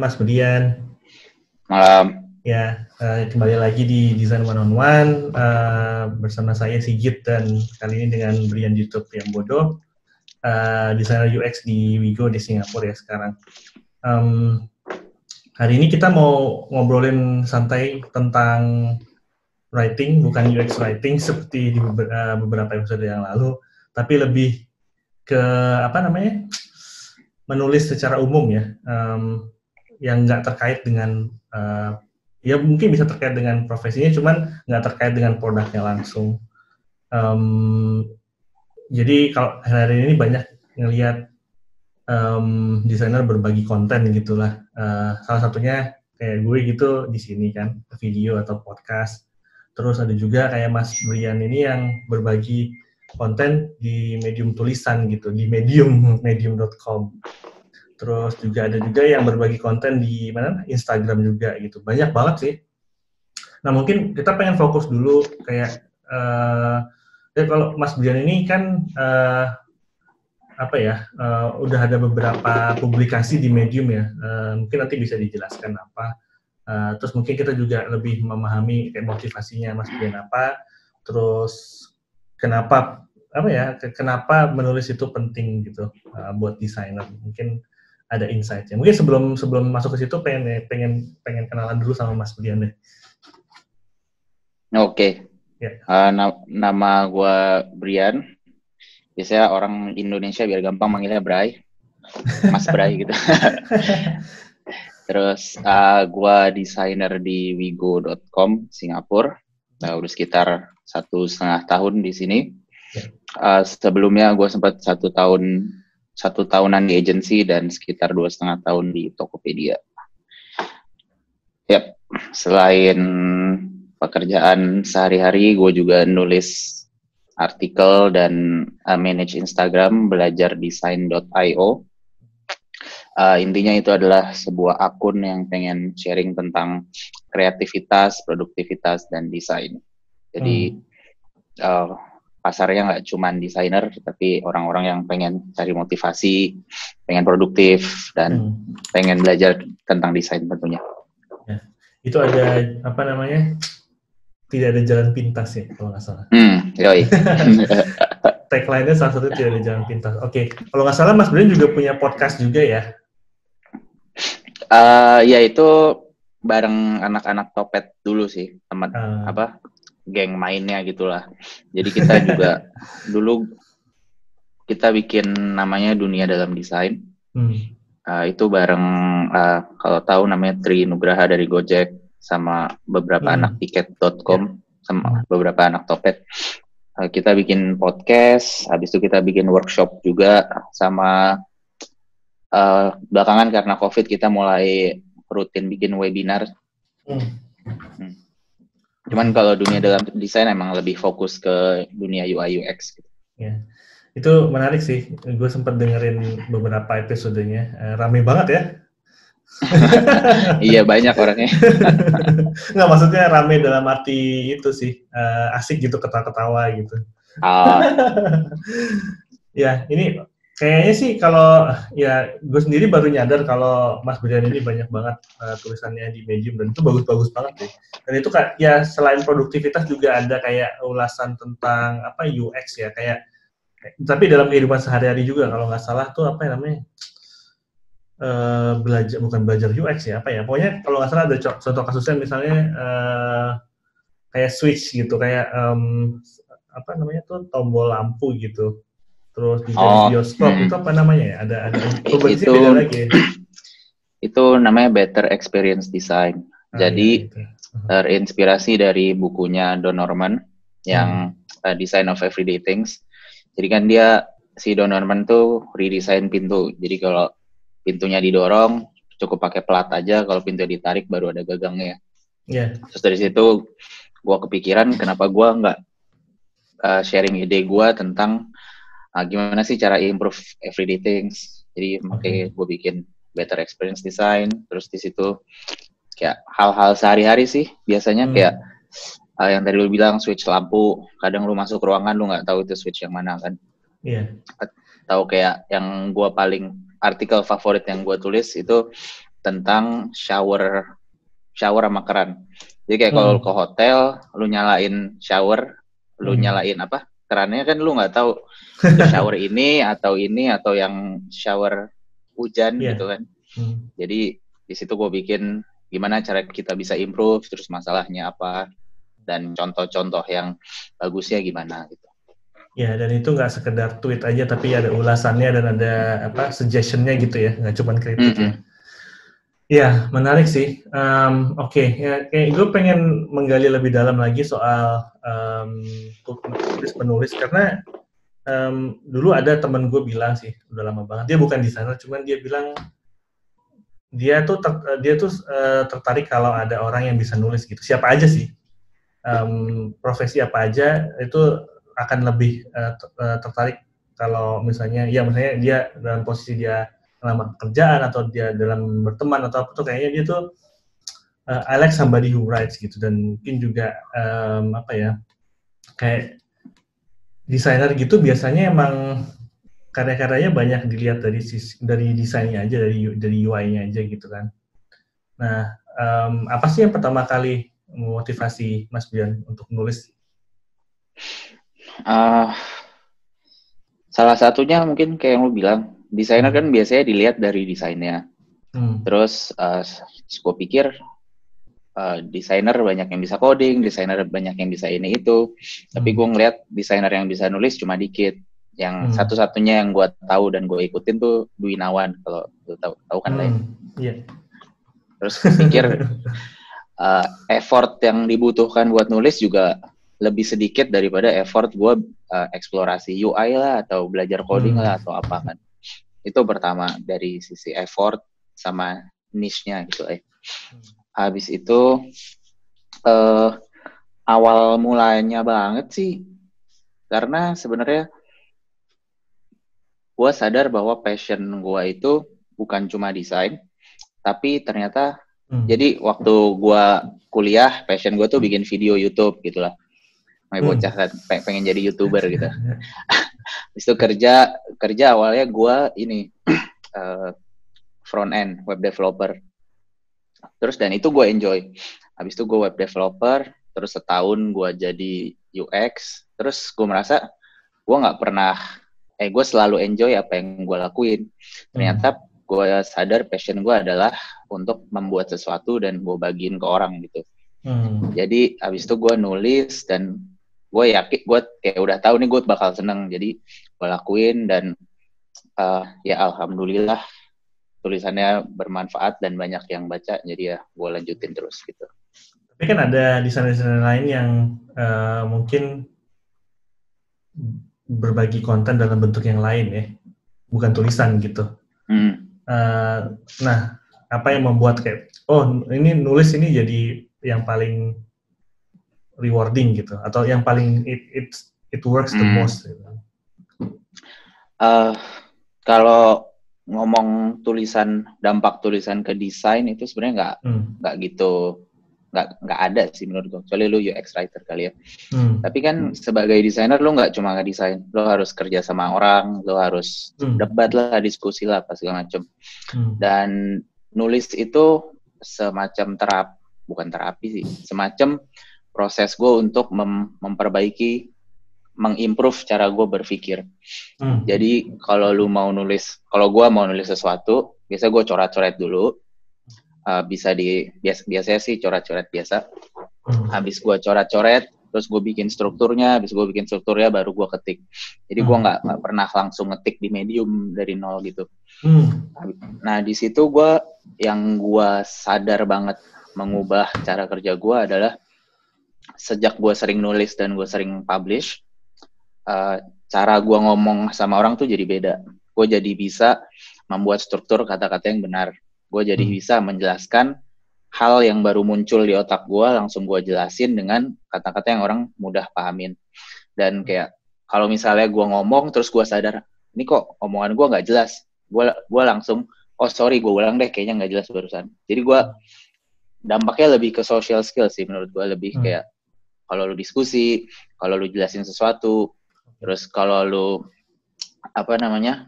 Mas Budian. Malam. Ya, uh, kembali lagi di Design One on One uh, bersama saya Sigit dan kali ini dengan Brian YouTube yang bodoh, uh, desainer UX di Wigo di Singapura ya sekarang. Um, hari ini kita mau ngobrolin santai tentang writing, bukan UX writing seperti di beberapa episode yang lalu, tapi lebih ke apa namanya menulis secara umum ya, um, yang nggak terkait dengan uh, ya mungkin bisa terkait dengan profesinya, cuman nggak terkait dengan produknya langsung. Um, jadi kalau hari ini banyak ngelihat um, desainer berbagi konten gitulah. Uh, salah satunya kayak gue gitu di sini kan video atau podcast. Terus ada juga kayak Mas Brian ini yang berbagi konten di medium tulisan gitu di medium medium.com terus juga ada juga yang berbagi konten di mana Instagram juga gitu. Banyak banget sih. Nah mungkin kita pengen fokus dulu kayak uh, ya kalau Mas Brian ini kan uh, apa ya uh, udah ada beberapa publikasi di medium ya. Uh, mungkin nanti bisa dijelaskan apa. Uh, terus mungkin kita juga lebih memahami kayak motivasinya Mas Brian apa. Terus kenapa apa ya kenapa menulis itu penting gitu uh, buat desainer. Mungkin ada insight-nya. Mungkin sebelum sebelum masuk ke situ pengen pengen pengen kenalan dulu sama Mas Budian deh. Oke. Okay. ya. uh, na nama gue Brian. Biasanya orang Indonesia biar gampang manggilnya Bray. Mas Bray gitu. Terus uh, gue desainer di wigo.com Singapura. Nah, udah sekitar satu setengah tahun di sini. Uh, sebelumnya gue sempat satu tahun satu tahunan di agency dan sekitar dua setengah tahun di Tokopedia. Yap, selain pekerjaan sehari-hari, gue juga nulis artikel dan uh, manage Instagram belajar desain.io. Uh, intinya itu adalah sebuah akun yang pengen sharing tentang kreativitas, produktivitas, dan desain. Jadi hmm. uh, pasarnya nggak cuma desainer tapi orang-orang yang pengen cari motivasi, pengen produktif dan hmm. pengen belajar tentang desain tentunya. Ya. Itu ada apa namanya? Tidak ada jalan pintas ya kalau nggak salah. Hmm, yoi. Tagline-nya salah satu tidak ada jalan pintas. Oke, okay. kalau nggak salah Mas Brian juga punya podcast juga ya? Uh, ya itu bareng anak-anak topet dulu sih, teman uh. apa geng mainnya gitulah. Jadi kita juga dulu kita bikin namanya Dunia Dalam Desain. Hmm. Uh, itu bareng uh, kalau tahu namanya Tri Nugraha dari Gojek sama beberapa hmm. anak tiket.com yeah. sama hmm. beberapa anak topet. Uh, kita bikin podcast, habis itu kita bikin workshop juga sama uh, belakangan karena Covid kita mulai rutin bikin webinar. Hmm. Hmm Cuman kalau dunia dalam desain emang lebih fokus ke dunia UI UX. Gitu. Ya. Itu menarik sih. Gue sempat dengerin beberapa episodenya. Uh, rame banget ya. iya banyak orangnya. Nggak maksudnya rame dalam arti itu sih uh, asik gitu ketawa-ketawa gitu. Oh. ya ini Kayaknya sih kalau ya gue sendiri baru nyadar kalau Mas Brian ini banyak banget uh, tulisannya di Medium dan itu bagus-bagus banget deh. Dan itu kan ya selain produktivitas juga ada kayak ulasan tentang apa UX ya kayak tapi dalam kehidupan sehari-hari juga kalau nggak salah tuh apa yang namanya uh, belajar bukan belajar UX ya apa ya pokoknya kalau nggak salah ada contoh kasusnya misalnya uh, kayak switch gitu kayak um, apa namanya tuh tombol lampu gitu terus di oh, bioskop hmm. itu apa namanya ya? Ada ada itu beda lagi. Ya? Itu namanya Better Experience Design. Ah, Jadi iya, terinspirasi dari bukunya Don Norman yang hmm. uh, Design of Everyday Things. Jadi kan dia si Don Norman tuh redesign pintu. Jadi kalau pintunya didorong cukup pakai plat aja, kalau pintu ditarik baru ada gagangnya. Yeah. Terus dari situ gue kepikiran kenapa gue nggak uh, sharing ide gue tentang uh, gimana sih cara improve everyday things jadi makanya gue bikin better experience design terus di situ kayak hal-hal sehari-hari sih biasanya hmm. kayak uh, yang tadi lu bilang switch lampu kadang lu masuk ruangan lu nggak tahu itu switch yang mana kan iya yeah. tahu kayak yang gue paling artikel favorit yang gue tulis itu tentang shower shower sama keran. Jadi kayak kalau Hmm. ke hotel, lu nyalain shower, lu Hmm. nyalain apa? Kerannya kan lu nggak tahu shower ini atau ini atau yang shower hujan Iya. gitu kan. Hmm. Jadi di situ gue bikin gimana cara kita bisa improve, terus masalahnya apa, dan contoh-contoh yang bagusnya gimana gitu. Ya, dan itu nggak sekedar tweet aja, tapi ada ulasannya dan ada apa suggestionnya gitu ya, nggak cuma kritik ya. Mm-mm. Ya, menarik sih. Em, Oke, ya, kayak gue pengen menggali lebih dalam lagi soal em, tulis menulis karena em, dulu ada temen gue bilang sih, udah lama banget. Dia bukan desainer, cuman dia bilang dia tuh ter- dia tuh eh, tertarik kalau ada orang yang bisa nulis gitu. Siapa aja sih, Em, profesi apa aja itu akan lebih eh, tertarik kalau misalnya, ya misalnya dia dalam posisi dia melamar pekerjaan atau dia dalam berteman atau apa tuh kayaknya dia tuh uh, I like somebody who writes gitu dan mungkin juga um, apa ya kayak desainer gitu biasanya emang karya-karyanya banyak dilihat dari dari desainnya aja dari dari UI-nya aja gitu kan. Nah, um, apa sih yang pertama kali memotivasi Mas Bian untuk nulis? Ah, salah satunya mungkin kayak yang lu bilang, desainer kan biasanya dilihat dari desainnya. Hmm. Terus uh, gue pikir uh, desainer banyak yang bisa coding, desainer banyak yang bisa ini itu. Tapi Hmm. gue ngeliat desainer yang bisa nulis cuma dikit. Yang Hmm. satu-satunya yang gue tahu dan gue ikutin tuh Dwi Nawan kalau lu tahu tahu kan? Hmm. Iya. Terus gue pikir uh, effort yang dibutuhkan buat nulis juga lebih sedikit daripada effort gue uh, eksplorasi UI lah atau belajar coding Hmm. lah atau apa kan. Itu pertama dari sisi effort sama niche-nya gitu eh. Habis itu eh awal mulanya banget sih karena sebenarnya gue sadar bahwa passion gue itu bukan cuma desain, tapi ternyata Hmm. jadi waktu gua kuliah passion gua tuh bikin video YouTube gitu lah. Main Hmm. bocah kan pe- pengen jadi YouTuber gitu. Habis itu kerja kerja awalnya gua ini eh, front end web developer. Terus dan itu gue enjoy. Habis itu gue web developer, terus setahun gua jadi UX, terus gue merasa gua nggak pernah eh gue selalu enjoy apa yang gue lakuin. Ternyata gue sadar passion gue adalah untuk membuat sesuatu dan gue bagiin ke orang gitu. Hmm. Jadi abis itu gue nulis dan gue yakin gue kayak udah tahu nih gue bakal seneng. Jadi gue lakuin dan eh, ya alhamdulillah tulisannya bermanfaat dan banyak yang baca. Jadi ya gue lanjutin terus gitu. Tapi kan ada desainer-desainer lain yang eh, mungkin berbagi konten dalam bentuk yang lain ya, bukan tulisan gitu. Hmm. Eh, nah, apa yang membuat kayak, oh ini nulis ini jadi yang paling rewarding gitu, atau yang paling it it, it works the Hmm. most. Gitu. Eh, kalau ngomong tulisan dampak tulisan ke desain itu sebenarnya nggak Hmm. nggak gitu nggak nggak ada sih menurut gue kecuali lu UX writer kali ya Hmm. tapi kan sebagai desainer lu nggak cuma ngedesain lu harus kerja sama orang lu harus Hmm. debat lah diskusi lah apa segala macem Hmm. dan nulis itu semacam terap bukan terapi sih semacam proses gue untuk mem- memperbaiki mengimprove cara gue berpikir Hmm. jadi kalau lu mau nulis, kalau gua mau nulis sesuatu, biasa gue coret-coret dulu. Uh, bisa di biasa biasanya sih coret-coret biasa. Hmm. Habis gua coret-coret, terus gue bikin strukturnya, habis gue bikin strukturnya baru gua ketik. Jadi gua Hmm. nggak nggak pernah langsung ngetik di medium dari nol gitu. Hmm. Nah di situ gua yang gua sadar banget mengubah cara kerja gua adalah sejak gua sering nulis dan gue sering publish, uh, cara gua ngomong sama orang tuh jadi beda. Gue jadi bisa membuat struktur kata-kata yang benar. Gue jadi Hmm. bisa menjelaskan hal yang baru muncul di otak gua langsung gua jelasin dengan kata-kata yang orang mudah pahamin. Dan kayak kalau misalnya gua ngomong terus gua sadar, ini kok omongan gua nggak jelas. Gua gua langsung, oh sorry gue ulang deh, kayaknya nggak jelas barusan. Jadi gua dampaknya lebih ke social skill sih menurut gua lebih Hmm. kayak kalau lu diskusi, kalau lu jelasin sesuatu, terus kalau lu apa namanya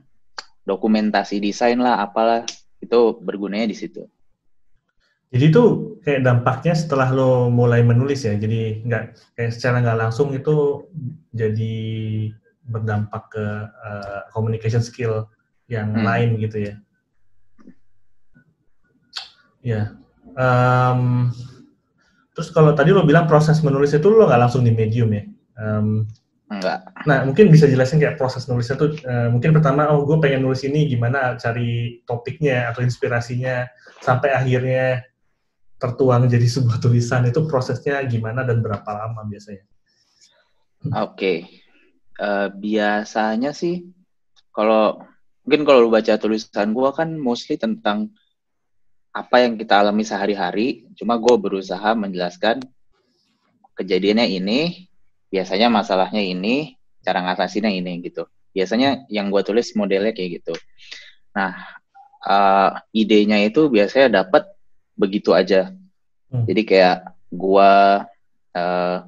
dokumentasi desain lah apalah itu bergunanya di situ. Jadi itu kayak dampaknya setelah lo mulai menulis ya, jadi nggak kayak secara nggak langsung itu jadi berdampak ke uh, communication skill yang hmm. lain gitu ya. Ya. Um, terus kalau tadi lo bilang proses menulis itu lo nggak langsung di medium ya? Um, Enggak. Nah, mungkin bisa jelasin kayak proses nulisnya tuh, uh, mungkin pertama, oh gue pengen nulis ini, gimana cari topiknya atau inspirasinya, sampai akhirnya tertuang jadi sebuah tulisan, itu prosesnya gimana dan berapa lama biasanya? Oke, okay. uh, eh, biasanya sih, kalau mungkin kalau lu baca tulisan gue kan mostly tentang apa yang kita alami sehari-hari, cuma gue berusaha menjelaskan kejadiannya ini, biasanya masalahnya ini, cara ngatasinnya ini gitu. Biasanya yang gue tulis modelnya kayak gitu. Nah, uh, idenya itu biasanya dapat begitu aja. Hmm. Jadi kayak gue uh,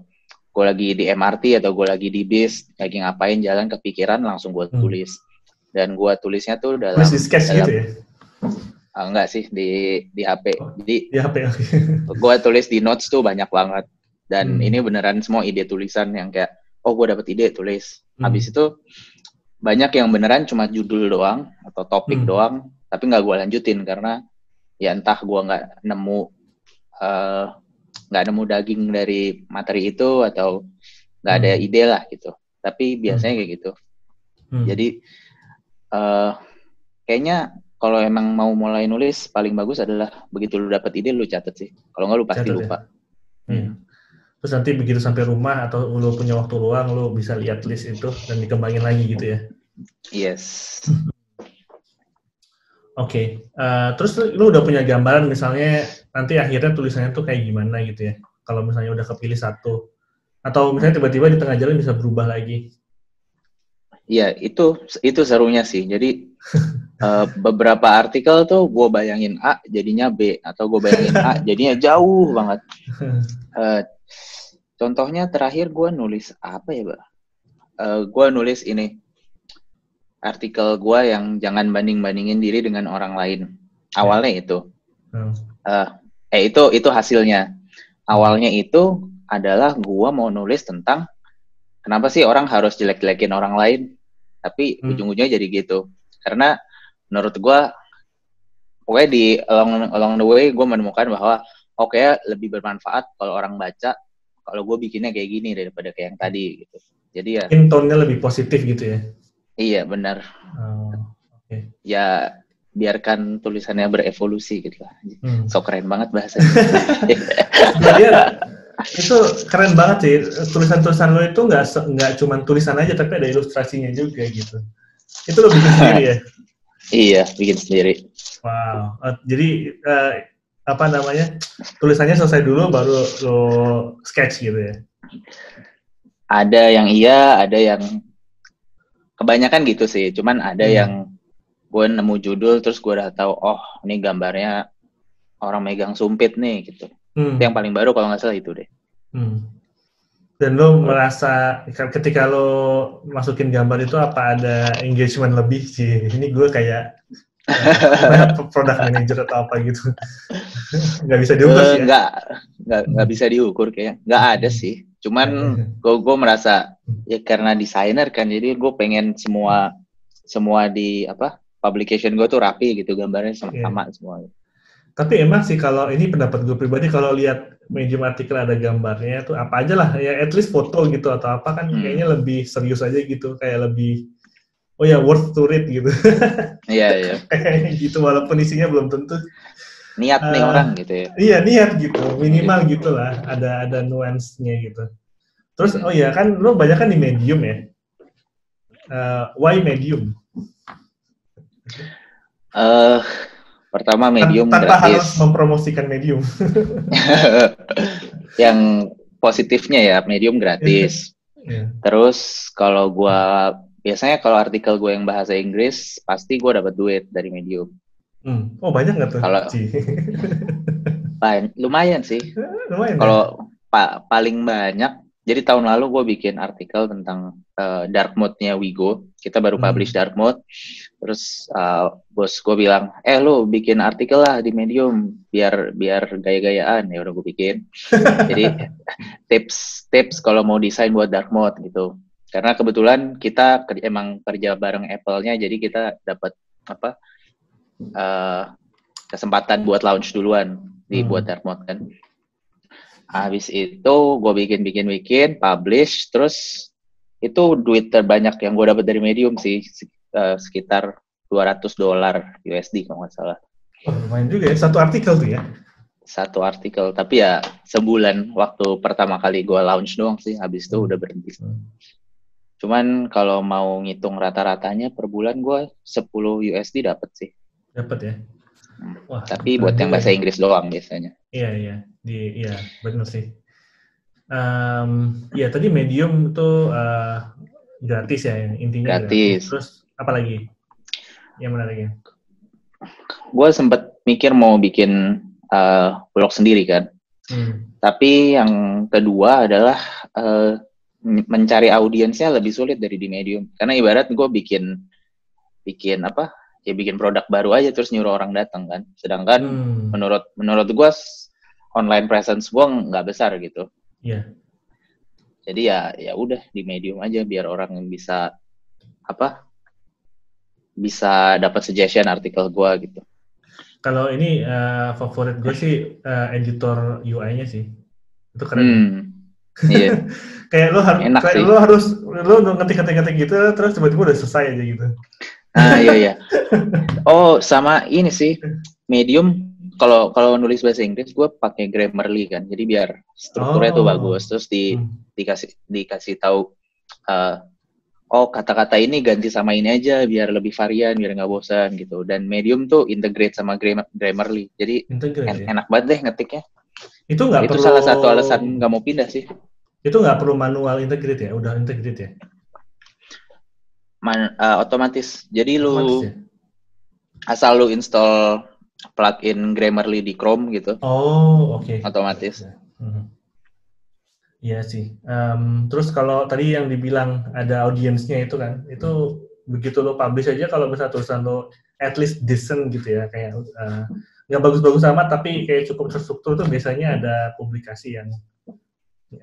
gue lagi di MRT atau gue lagi di bis, lagi ngapain jalan kepikiran langsung gue hmm. tulis. Dan gue tulisnya tuh dalam, dalam gitu ya? Uh, enggak sih di di HP. Oh, Jadi di HP. Okay. gue tulis di notes tuh banyak banget dan hmm. ini beneran semua ide tulisan yang kayak oh gue dapet ide tulis hmm. habis itu banyak yang beneran cuma judul doang atau topik hmm. doang tapi nggak gue lanjutin karena ya entah gue nggak nemu eh, nggak uh, nemu daging dari materi itu atau nggak ada hmm. ide lah gitu tapi biasanya hmm. kayak gitu hmm. jadi uh, kayaknya kalau emang mau mulai nulis paling bagus adalah begitu lu dapet ide lu catet sih kalau nggak lu pasti catet, lupa ya? hmm. terus nanti begitu sampai rumah atau lo punya waktu luang lo bisa lihat list itu dan dikembangin lagi gitu ya yes Oke, okay. uh, eh, terus lu udah punya gambaran misalnya nanti akhirnya tulisannya tuh kayak gimana gitu ya? Kalau misalnya udah kepilih satu, atau misalnya tiba-tiba di tengah jalan bisa berubah lagi? Iya, itu itu serunya sih. Jadi uh, beberapa artikel tuh gue bayangin A jadinya B, atau gue bayangin A jadinya jauh banget. Uh, Contohnya terakhir gue nulis apa ya, Mbak? Uh, gue nulis ini artikel gue yang jangan banding-bandingin diri dengan orang lain. Awalnya ya. itu. Uh, eh itu itu hasilnya. Awalnya itu adalah gue mau nulis tentang kenapa sih orang harus jelek-jelekin orang lain, tapi hmm. ujung-ujungnya jadi gitu. Karena menurut gue, pokoknya di along along the way gue menemukan bahwa oke okay, lebih bermanfaat kalau orang baca kalau gue bikinnya kayak gini daripada kayak yang tadi gitu. Jadi ya mungkin tone-nya lebih positif gitu ya? Iya benar. Oh, okay. ya biarkan tulisannya berevolusi gitu. Lah hmm. so keren banget bahasanya nah, dia, itu keren banget sih. Tulisan-tulisan lo itu nggak nggak cuma tulisan aja tapi ada ilustrasinya juga gitu. Itu lo bikin sendiri ya iya bikin sendiri wow uh, jadi uh, apa namanya tulisannya selesai dulu baru lo sketch gitu ya ada yang iya ada yang kebanyakan gitu sih cuman ada hmm. yang gue nemu judul terus gue udah tahu oh ini gambarnya orang megang sumpit nih gitu hmm. yang paling baru kalau nggak salah itu deh hmm. Dan lo merasa ketika lo masukin gambar itu apa ada engagement lebih sih? Ini gue kayak produk manager atau apa gitu. Nggak bisa diukur uh, sih ya? nggak nggak nggak bisa diukur kayak nggak ada sih. Cuman gue gue merasa ya karena desainer kan jadi gue pengen semua semua di apa publication gue tuh rapi gitu gambarnya sama sama yeah. semua tapi emang sih kalau ini pendapat gue pribadi kalau lihat medium artikel ada gambarnya tuh apa aja lah ya at least foto gitu atau apa kan hmm. kayaknya lebih serius aja gitu kayak lebih oh ya worth to read gitu. Iya iya. gitu walaupun isinya belum tentu. Niat nih uh, orang gitu ya. Iya niat gitu minimal iya. gitulah ada ada nuansnya gitu. Terus oh ya kan lo banyak kan di medium ya. Uh, why medium? Uh, pertama medium Tan tanpa gratis. harus mempromosikan medium. Yang positifnya ya medium gratis. yeah. Terus kalau gua biasanya kalau artikel gue yang bahasa Inggris pasti gue dapat duit dari Medium. Hmm. Oh banyak nggak tuh? Kalau lumayan sih. Eh, lumayan. Kalau ya? pa paling banyak jadi tahun lalu gue bikin artikel tentang uh, dark mode-nya Wigo. Kita baru hmm. publish dark mode. Terus uh, bos gue bilang, eh lo bikin artikel lah di Medium biar biar gaya-gayaan ya udah gue bikin. Jadi tips tips kalau mau desain buat dark mode gitu. Karena kebetulan kita emang kerja bareng Apple-nya, jadi kita dapat apa uh, kesempatan buat launch duluan di hmm. buat dark mode kan. Habis itu gue bikin bikin bikin, publish, terus itu duit terbanyak yang gue dapat dari Medium sih uh, sekitar 200 dolar USD kalau nggak salah. Oh, lumayan juga ya, satu artikel tuh ya? Satu artikel, tapi ya sebulan waktu pertama kali gue launch doang sih, habis itu hmm. udah berhenti. Hmm. Cuman kalau mau ngitung rata-ratanya per bulan gue 10 USD dapat sih. Dapat ya? Hmm. Wah, Tapi buat yang bahasa Inggris doang biasanya. Iya iya, di iya benar sih. Um, ya tadi medium itu uh, gratis ya intinya. Gratis. gratis. Terus apa lagi? Yang menariknya? Gue sempet mikir mau bikin uh, blog sendiri kan. Hmm. Tapi yang kedua adalah uh, mencari audiensnya lebih sulit dari di medium. Karena ibarat gue bikin bikin apa ya bikin produk baru aja terus nyuruh orang datang kan sedangkan hmm. menurut menurut gue online presence gue nggak besar gitu yeah. jadi ya ya udah di medium aja biar orang yang bisa apa bisa dapat suggestion artikel gue gitu kalau ini uh, favorit gue sih uh, editor UI-nya sih itu keren hmm. Iya. kayak lo harus kayak lo harus lo ngetik ngetik ngetik gitu terus tiba-tiba udah selesai aja gitu Ah iya iya. Oh sama ini sih medium kalau kalau nulis bahasa Inggris gue pakai Grammarly kan. Jadi biar strukturnya oh. tuh bagus. Terus di hmm. dikasih dikasih tahu uh, oh kata-kata ini ganti sama ini aja biar lebih varian biar nggak bosan gitu. Dan medium tuh integrate sama Grammarly. Jadi en ya? enak banget deh ngetiknya. Itu nggak Itu perlu... salah satu alasan nggak mau pindah sih. Itu nggak perlu manual integrate ya? Udah integrate ya? man, uh, otomatis. Jadi lu ya? asal lu install plugin Grammarly di Chrome gitu. Oh, oke. Okay. Otomatis. Hmm. Iya sih. Um, terus kalau tadi yang dibilang ada audiensnya itu kan, itu begitu lo publish aja kalau misalnya tulisan lo at least decent gitu ya, kayak uh, nggak bagus-bagus amat tapi kayak cukup terstruktur tuh biasanya ada publikasi yang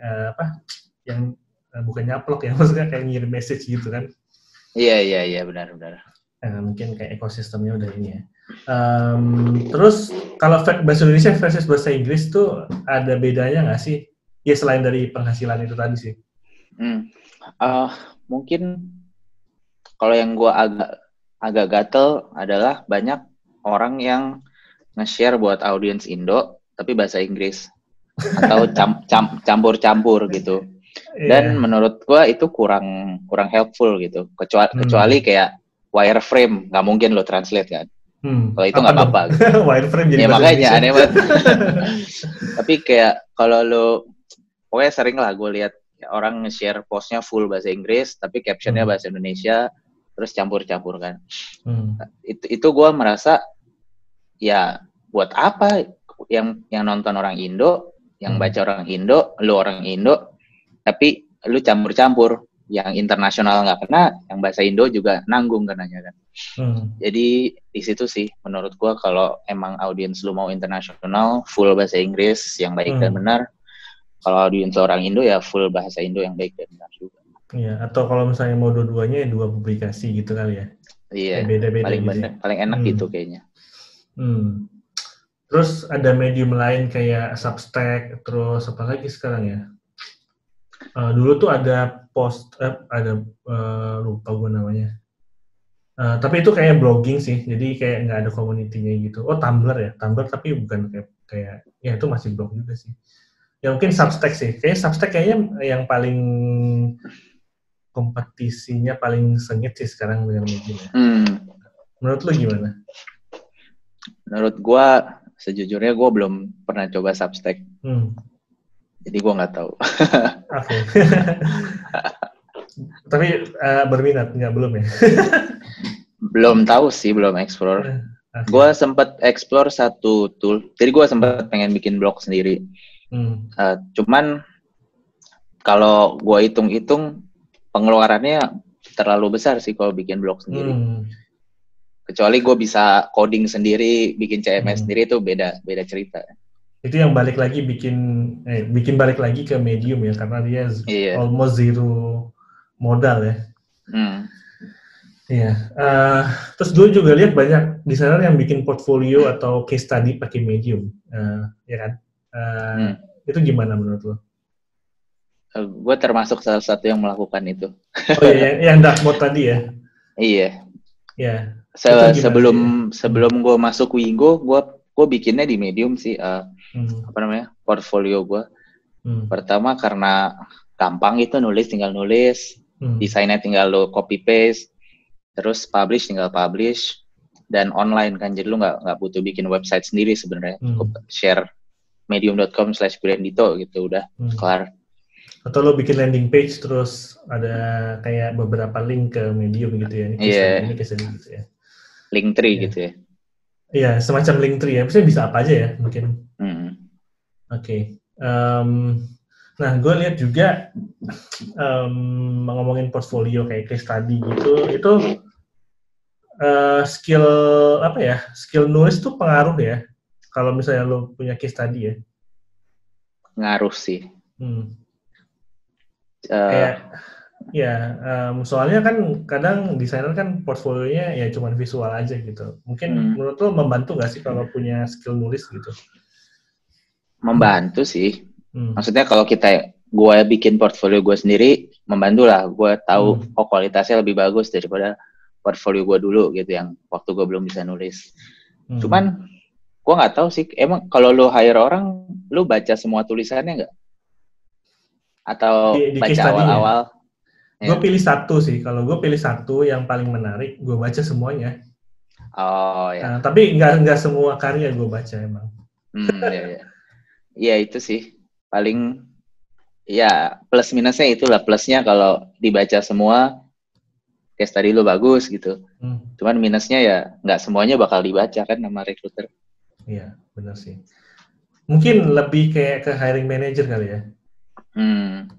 uh, apa, yang uh, bukan nyaplok ya, maksudnya kayak ngirim message gitu kan. Iya iya iya benar benar. Nah, mungkin kayak ekosistemnya udah ini ya. Um, terus kalau bahasa Indonesia versus bahasa Inggris tuh ada bedanya nggak sih? Ya selain dari penghasilan itu tadi sih. Hmm. Uh, mungkin kalau yang gue agak agak gatel adalah banyak orang yang nge-share buat audiens Indo tapi bahasa Inggris atau cam, cam, campur-campur gitu. Dan yeah. menurut gua itu kurang kurang helpful gitu. Kecuali hmm. kecuali kayak wireframe nggak mungkin lo translate kan. Hmm. Kalau itu nggak apa-apa. Gitu. wireframe jadi ya makanya aneh banget. Tapi kayak kalau lo pokoknya sering lah gue lihat orang nge-share postnya full bahasa Inggris tapi captionnya hmm. bahasa Indonesia terus campur-campur kan. Hmm. Itu itu gue merasa ya buat apa yang yang nonton orang Indo, yang hmm. baca orang Indo, lo orang Indo, tapi lu campur-campur yang internasional nggak kena, yang bahasa Indo juga nanggung kenanya kan. Hmm. Jadi di situ sih menurut gua kalau emang audiens lu mau internasional full bahasa Inggris yang baik hmm. dan benar. Kalau audiens orang Indo ya full bahasa Indo yang baik dan benar juga. Iya, atau kalau misalnya mau dua-duanya ya dua publikasi gitu kali ya. Iya. Beda-beda paling gitu. Bener, paling enak hmm. gitu kayaknya. Hmm. Terus ada medium lain kayak Substack, terus apa lagi sekarang ya? Uh, dulu tuh ada post eh, ada uh, lupa gue namanya uh, tapi itu kayak blogging sih jadi kayak nggak ada komunitinya gitu oh Tumblr ya Tumblr tapi bukan kayak kayak ya itu masih blog juga sih ya mungkin Substack sih kayak Substack kayaknya yang paling kompetisinya paling sengit sih sekarang dengan Medium ya. Hmm. Menurut lu gimana? Menurut gue sejujurnya gue belum pernah coba Substack. Hmm. Jadi gue nggak tahu. Oke. Tapi uh, berminat nggak belum ya? belum tahu sih, belum explore. Okay. Gue sempat explore satu tool. Jadi gue sempat pengen bikin blog sendiri. Hmm. Uh, cuman kalau gue hitung-hitung pengeluarannya terlalu besar sih kalau bikin blog sendiri. Hmm. Kecuali gue bisa coding sendiri, bikin CMS hmm. sendiri itu beda beda cerita. Itu yang balik lagi bikin eh, bikin balik lagi ke medium ya karena dia iya. almost zero modal ya. Hmm. Iya. Uh, terus gue juga lihat banyak desainer yang bikin portfolio atau case study pakai medium, uh, ya kan? Uh, hmm. Itu gimana menurut lo? Uh, gue termasuk salah satu yang melakukan itu. Oh iya, yang dark mode tadi ya? Iya. Iya. Se sebelum sih? sebelum gue masuk Wigo, gue gue bikinnya di medium sih. Uh, hmm. Apa namanya? Portfolio gue. Hmm. Pertama karena gampang itu nulis, tinggal nulis. Hmm. Desainnya tinggal lo copy paste terus publish tinggal publish dan online kan jadi lu nggak nggak butuh bikin website sendiri sebenarnya hmm. share medium.com slash gitu udah hmm. kelar atau lo bikin landing page terus ada kayak beberapa link ke medium gitu ya ini yeah. ini gitu ya link tree yeah. gitu ya iya semacam link tree ya maksudnya bisa apa aja ya mungkin hmm. oke okay. um, Nah, gue lihat juga um, ngomongin portfolio kayak case study gitu, itu uh, skill apa ya? Skill nulis tuh pengaruh ya. Kalau misalnya lo punya case study ya. Ngaruh sih. Hmm. Uh, kayak, ya, um, soalnya kan kadang desainer kan portfolionya ya cuma visual aja gitu. Mungkin hmm. menurut lo membantu gak sih kalau punya skill nulis gitu? Membantu sih Hmm. Maksudnya kalau kita gue bikin portfolio gue sendiri membantu lah. Gue tahu hmm. oh kualitasnya lebih bagus daripada portfolio gue dulu gitu yang waktu gue belum bisa nulis. Hmm. Cuman gue nggak tahu sih. Emang kalau lo hire orang, lo baca semua tulisannya nggak? Atau di, di baca awal-awal? Ya. Gue pilih satu sih. Kalau gue pilih satu yang paling menarik, gue baca semuanya. Oh ya. Nah, tapi nggak nggak semua karya gue baca emang. Hmm, ya, ya. ya itu sih paling ya plus minusnya itulah plusnya kalau dibaca semua case tadi lu bagus gitu hmm. cuman minusnya ya nggak semuanya bakal dibaca kan nama recruiter iya benar sih mungkin lebih kayak ke hiring manager kali ya hmm.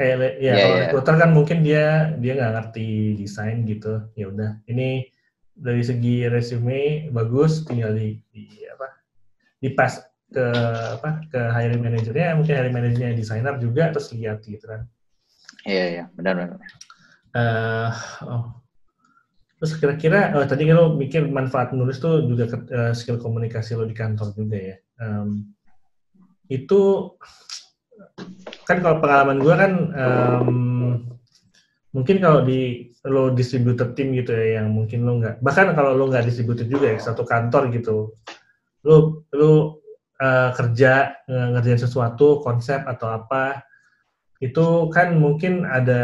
Kayak ya yeah, kalau yeah. recruiter kan mungkin dia dia nggak ngerti desain gitu ya udah ini dari segi resume bagus tinggal di, di apa di pas ke apa ke hiring manajernya mungkin hiring manajernya desainer juga terus lihat gitu kan iya iya benar benar uh, oh. terus kira-kira oh, tadi kan lo mikir manfaat nulis tuh juga ke, uh, skill komunikasi lo di kantor juga ya um, itu kan kalau pengalaman gue kan um, mungkin kalau di lo distributor tim gitu ya yang mungkin lo nggak bahkan kalau lo nggak distributor juga ya satu kantor gitu lo lo uh, kerja ngerjain sesuatu konsep atau apa itu kan mungkin ada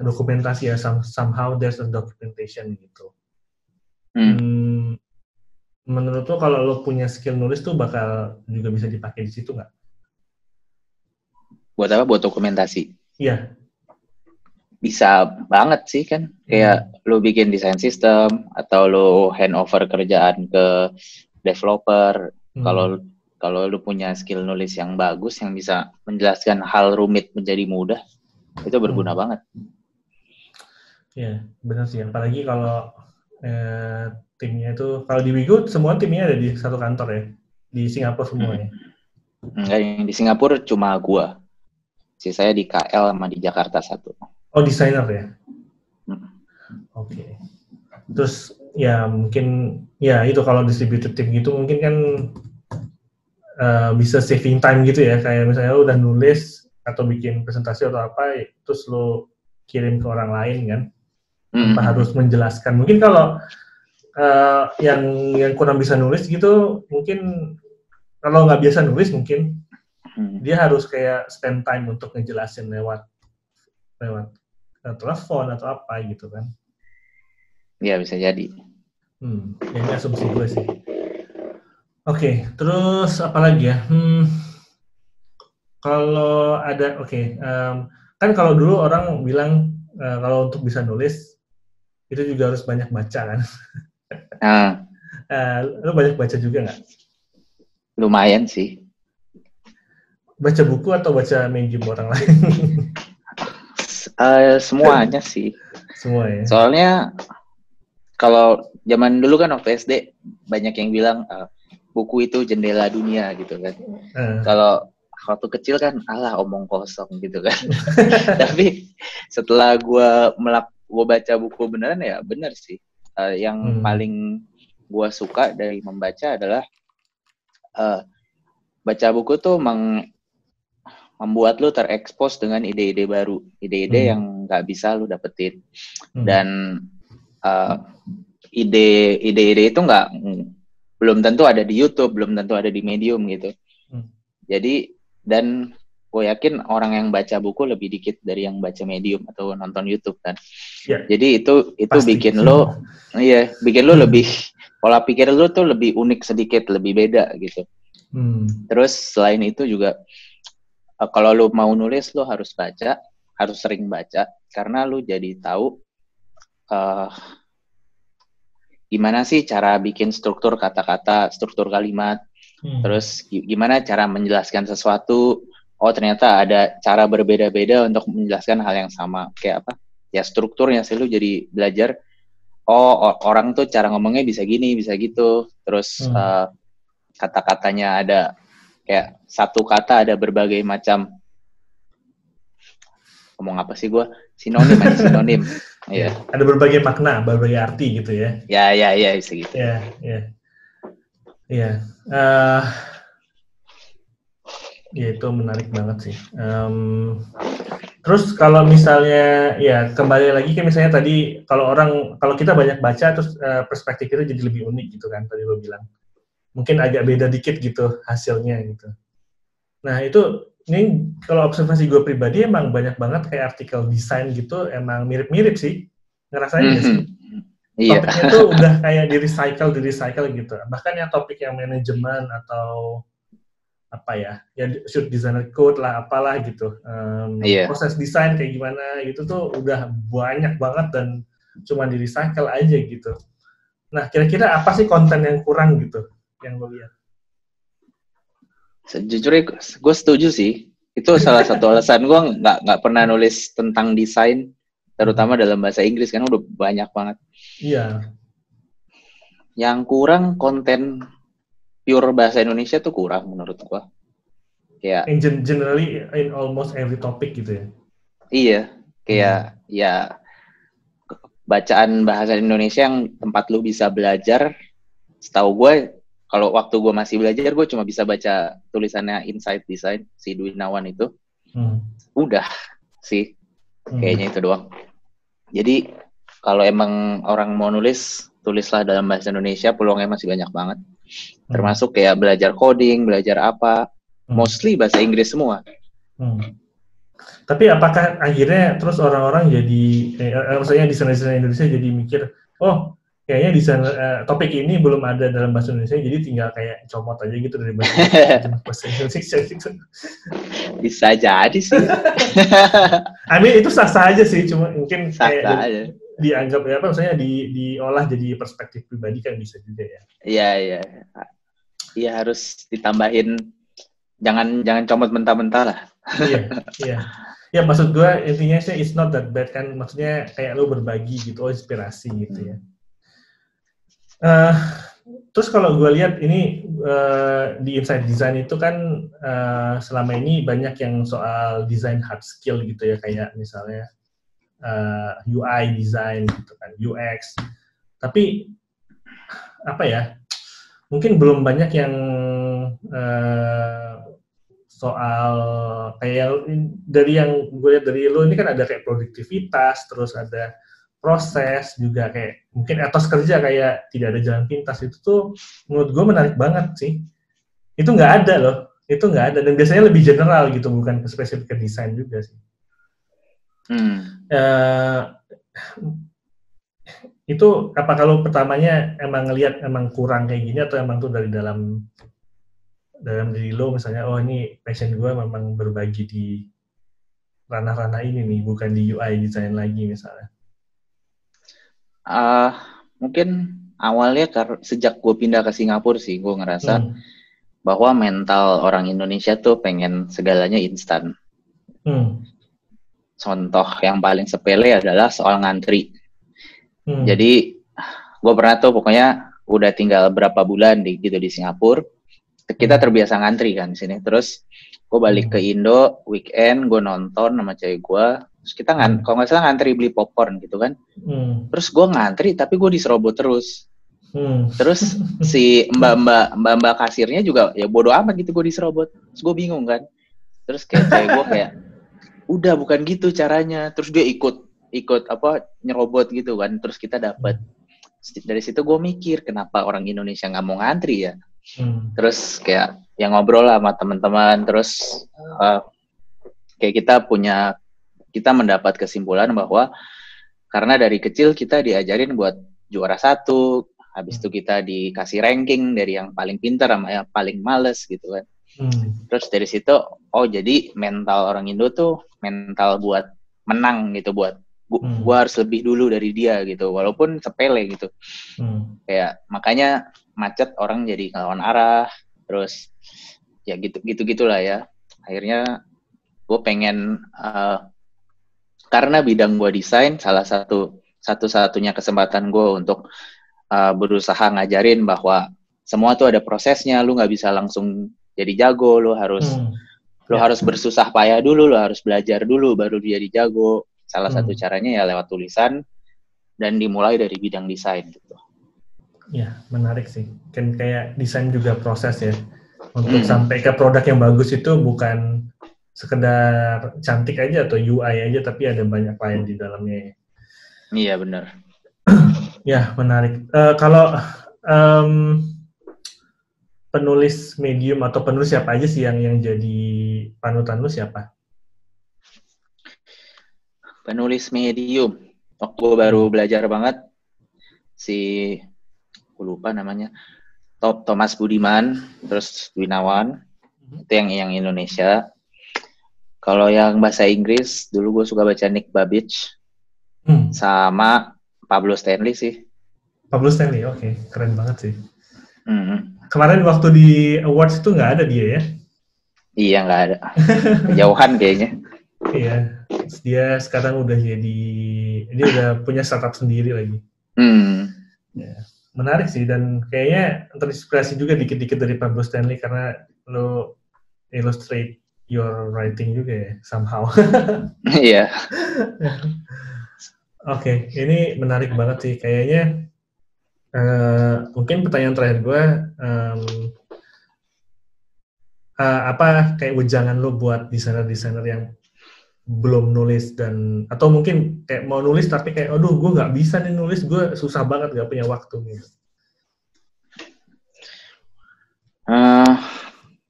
dokumentasi ya some, somehow there's a documentation gitu. Hmm. hmm menurut lo kalau lo punya skill nulis tuh bakal juga bisa dipakai di situ nggak? Buat apa? Buat dokumentasi? Iya. Bisa banget sih kan. Kayak hmm. lo bikin desain sistem atau lo handover kerjaan ke developer. Hmm. Kalau kalau lu punya skill nulis yang bagus yang bisa menjelaskan hal rumit menjadi mudah itu berguna hmm. banget. Iya, benar sih. Apalagi kalau eh, timnya itu kalau di Wigo semua timnya ada di satu kantor ya, di Singapura semuanya. Hmm. Enggak, yang di Singapura cuma gua. Si saya di KL sama di Jakarta satu. Oh, desainer ya? Hmm. Oke. Okay. Terus ya mungkin ya itu kalau distributed tim gitu mungkin kan uh, bisa saving time gitu ya kayak misalnya lo udah nulis atau bikin presentasi atau apa terus lo kirim ke orang lain kan mm. harus menjelaskan mungkin kalau uh, yang yang kurang bisa nulis gitu mungkin kalau nggak biasa nulis mungkin mm. dia harus kayak spend time untuk ngejelasin lewat lewat uh, telepon atau apa gitu kan Iya bisa jadi hmm ini asumsi gue sih Oke, okay, terus apa lagi ya? Hmm, kalau ada, oke, okay, um, kan kalau dulu orang bilang uh, kalau untuk bisa nulis itu juga harus banyak baca kan? Ah. uh, lu banyak baca juga nggak? Lumayan sih. Baca buku atau baca medium orang lain? uh, semuanya sih. Semua ya. Soalnya kalau zaman dulu kan waktu SD banyak yang bilang uh, buku itu jendela dunia gitu kan. Uh. Kalau waktu kecil kan alah omong kosong gitu kan. Tapi setelah gue melak gue baca buku beneran ya bener sih. Uh, yang hmm. paling gue suka dari membaca adalah uh, baca buku tuh meng, membuat lu terekspos dengan ide-ide baru, ide-ide hmm. yang nggak bisa lu dapetin. Hmm. Dan uh, ide ide-ide itu nggak belum tentu ada di YouTube, belum tentu ada di Medium gitu. Hmm. Jadi dan gue yakin orang yang baca buku lebih dikit dari yang baca medium atau nonton YouTube kan. Ya. Jadi itu itu Pasti. bikin lo, iya, bikin lo hmm. lebih pola pikir lo tuh lebih unik sedikit, lebih beda gitu. Hmm. Terus selain itu juga uh, kalau lo mau nulis lo harus baca, harus sering baca karena lo jadi tahu uh, gimana sih cara bikin struktur kata-kata, struktur kalimat, Hmm. Terus gimana cara menjelaskan sesuatu? Oh ternyata ada cara berbeda-beda untuk menjelaskan hal yang sama. Kayak apa? Ya strukturnya sih lu jadi belajar. Oh orang tuh cara ngomongnya bisa gini, bisa gitu. Terus hmm. uh, kata-katanya ada kayak satu kata ada berbagai macam. Ngomong apa sih gue? Sinonim aja sinonim. Iya. Ada berbagai makna, berbagai arti gitu ya? Ya, ya, ya, bisa gitu. Ya, ya. Iya, uh, ya itu menarik banget sih. Um, terus kalau misalnya ya kembali lagi ke misalnya tadi kalau orang kalau kita banyak baca terus uh, perspektif kita jadi lebih unik gitu kan tadi lo bilang. Mungkin agak beda dikit gitu hasilnya gitu. Nah itu ini kalau observasi gue pribadi emang banyak banget kayak artikel desain gitu emang mirip-mirip sih ngerasain mm -hmm. sih Iya. Topiknya tuh udah kayak di recycle, di recycle gitu. Bahkan yang topik yang manajemen atau apa ya, ya shoot designer code lah, apalah gitu. Um, iya. Proses desain kayak gimana gitu tuh udah banyak banget dan cuma di recycle aja gitu. Nah, kira-kira apa sih konten yang kurang gitu yang lo lihat? Sejujurnya gue setuju sih. Itu salah satu alasan gue nggak nggak pernah nulis tentang desain terutama dalam bahasa Inggris kan udah banyak banget. Iya. Yang kurang konten pure bahasa Indonesia tuh kurang menurut gua. Kayak in generally in almost every topic gitu ya. Iya, kayak hmm. ya bacaan bahasa Indonesia yang tempat lu bisa belajar. Setahu gue kalau waktu gue masih belajar gue cuma bisa baca tulisannya Insight Design si Dwi Nawan itu. Hmm. Udah sih. Kayaknya hmm. itu doang. Jadi kalau emang orang mau nulis, tulislah dalam bahasa Indonesia, peluangnya masih banyak banget. Hmm. Termasuk kayak belajar coding, belajar apa, hmm. mostly bahasa Inggris semua. Hmm. Tapi apakah akhirnya terus orang-orang jadi, eh, eh maksudnya desainer-desainer Indonesia jadi mikir, oh kayaknya di sana uh, topik ini belum ada dalam bahasa Indonesia jadi tinggal kayak comot aja gitu dari bahasa Indonesia gitu. Bisa jadi sih. I mean itu sah-sah aja sih, cuma mungkin sah kayak aja. dianggap ya apa maksudnya di diolah jadi perspektif pribadi kan bisa juga ya. Iya iya. Iya harus ditambahin jangan jangan comot mentah-mentah lah. iya iya. Ya maksud gue intinya sih it's not that bad kan maksudnya kayak lo berbagi gitu, oh, inspirasi gitu ya. Uh, terus kalau gue lihat ini uh, di Inside Design itu kan uh, selama ini banyak yang soal design hard skill gitu ya kayak misalnya uh, UI design gitu kan UX tapi apa ya mungkin belum banyak yang uh, soal kayak dari yang gue lihat dari lo ini kan ada kayak produktivitas terus ada proses juga kayak mungkin etos kerja kayak tidak ada jalan pintas itu tuh menurut gue menarik banget sih. Itu nggak ada loh itu nggak ada dan biasanya lebih general gitu bukan ke spesifik ke desain juga sih. Hmm. uh, itu apa kalau pertamanya emang ngelihat emang kurang kayak gini atau emang tuh dari dalam dalam diri lo misalnya oh ini passion gue memang berbagi di ranah-ranah ini nih bukan di UI desain lagi misalnya Uh, mungkin awalnya kar sejak gue pindah ke Singapura sih, gue ngerasa hmm. bahwa mental orang Indonesia tuh pengen segalanya instan. Hmm. Contoh yang paling sepele adalah soal ngantri. Hmm. Jadi gue pernah tuh pokoknya udah tinggal berapa bulan di gitu di Singapura, kita hmm. terbiasa ngantri kan di sini. Terus gue balik hmm. ke Indo weekend, gue nonton sama cewek gue. Terus kita ngan, kalau nggak salah ngantri beli popcorn gitu kan. Hmm. Terus gue ngantri tapi gue diserobot terus. Hmm. Terus si mbak-mbak mbak-mbak kasirnya juga ya bodoh amat gitu gue diserobot. Terus gue bingung kan. Terus kayak kayak gue kayak udah bukan gitu caranya. Terus dia ikut ikut apa nyerobot gitu kan. Terus kita dapat. Dari situ gue mikir kenapa orang Indonesia nggak mau ngantri ya. Hmm. Terus kayak yang ngobrol lah sama teman-teman. Terus uh, kayak kita punya kita mendapat kesimpulan bahwa karena dari kecil kita diajarin buat juara satu, habis itu kita dikasih ranking dari yang paling pintar sama yang paling males gitu kan hmm. terus dari situ oh jadi mental orang Indo tuh mental buat menang gitu buat gua, hmm. gua harus lebih dulu dari dia gitu walaupun sepele gitu hmm. kayak makanya macet orang jadi ngelawan arah terus ya gitu gitu gitulah ya akhirnya gue pengen uh, karena bidang gue desain salah satu satu-satunya kesempatan gue untuk uh, berusaha ngajarin bahwa semua tuh ada prosesnya, lu nggak bisa langsung jadi jago, lu harus hmm. lu ya. harus bersusah payah dulu, lu harus belajar dulu baru jadi jago. Salah hmm. satu caranya ya lewat tulisan dan dimulai dari bidang desain gitu. Ya, menarik sih. Kan kayak desain juga proses ya. Untuk hmm. sampai ke produk yang bagus itu bukan sekedar cantik aja atau UI aja, tapi ada banyak lain di dalamnya. Iya, benar ya menarik. Uh, kalau um, penulis medium atau penulis siapa aja sih yang yang jadi panutan lu siapa? Penulis medium. Waktu baru belajar banget si aku lupa namanya Top Thomas Budiman, terus Winawan, hmm. itu yang yang Indonesia. Kalau yang bahasa Inggris, dulu gue suka baca Nick Babbage, hmm. sama Pablo Stanley sih. Pablo Stanley, oke, okay. keren banget sih. Mm-hmm. Kemarin waktu di awards itu nggak ada dia ya? Iya nggak ada, kejauhan kayaknya. Iya, dia sekarang udah jadi, dia udah punya startup sendiri lagi. Mm. Ya, menarik sih dan kayaknya terinspirasi juga dikit-dikit dari Pablo Stanley karena lo illustrate your writing juga ya somehow. Iya. Oke, okay, ini menarik banget sih. Kayaknya uh, mungkin pertanyaan terakhir gue, um, uh, apa kayak ujangan lo buat desainer-desainer yang belum nulis dan atau mungkin kayak mau nulis tapi kayak, aduh gue nggak bisa nih nulis, gue susah banget gak punya waktu gitu. Uh,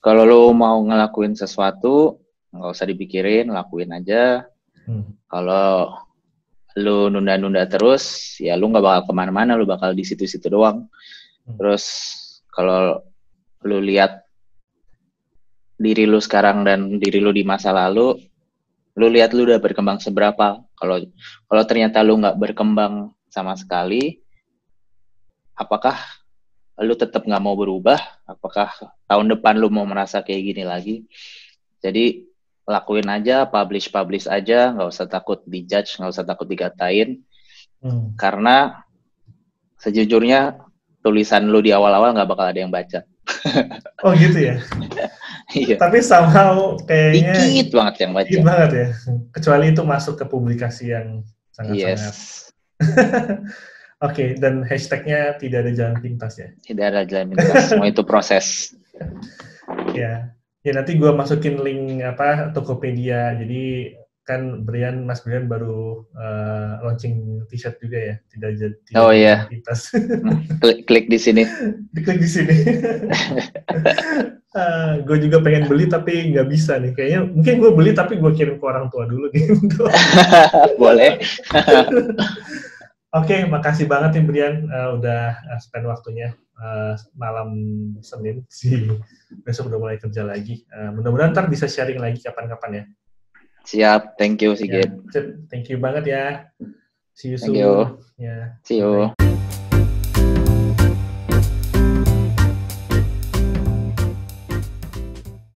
kalau lo mau ngelakuin sesuatu, nggak usah dipikirin, lakuin aja. Hmm. Kalau lu nunda-nunda terus, ya lu nggak bakal ke mana-mana, lu bakal di situ-situ doang. Hmm. Terus kalau lu lihat diri lu sekarang dan diri lu di masa lalu, lu lihat lu udah berkembang seberapa. Kalau kalau ternyata lu nggak berkembang sama sekali, apakah lu tetap nggak mau berubah? Apakah tahun depan lu mau merasa kayak gini lagi? Jadi lakuin aja, publish publish aja, nggak usah takut dijudge, nggak usah takut dikatain, hmm. karena sejujurnya tulisan lu di awal-awal nggak bakal ada yang baca. oh gitu ya. iya. Tapi somehow kayaknya dikit banget yang baca. Dikit banget ya. Kecuali itu masuk ke publikasi yang sangat-sangat. Yes. Oke, okay, dan hashtagnya tidak ada jalan pintas ya? Tidak ada jalan pintas, semua itu proses. ya, Ya nanti gue masukin link apa Tokopedia. Jadi kan Brian Mas Brian baru uh, launching t-shirt juga ya. Tidak jadi. Oh iya. klik, klik di sini. klik di sini. uh, eh, gue juga pengen beli tapi nggak bisa nih. Kayaknya mungkin gue beli tapi gue kirim ke orang tua dulu gitu. Boleh. Oke, okay, makasih banget nih Brian uh, udah spend waktunya uh, malam Senin sih. Besok udah mulai kerja lagi. Uh, mudah-mudahan ntar bisa sharing lagi kapan-kapan ya. Siap, thank you Sigit. Ya, thank you banget ya. See you soon. Thank you. Ya. See you. Bye.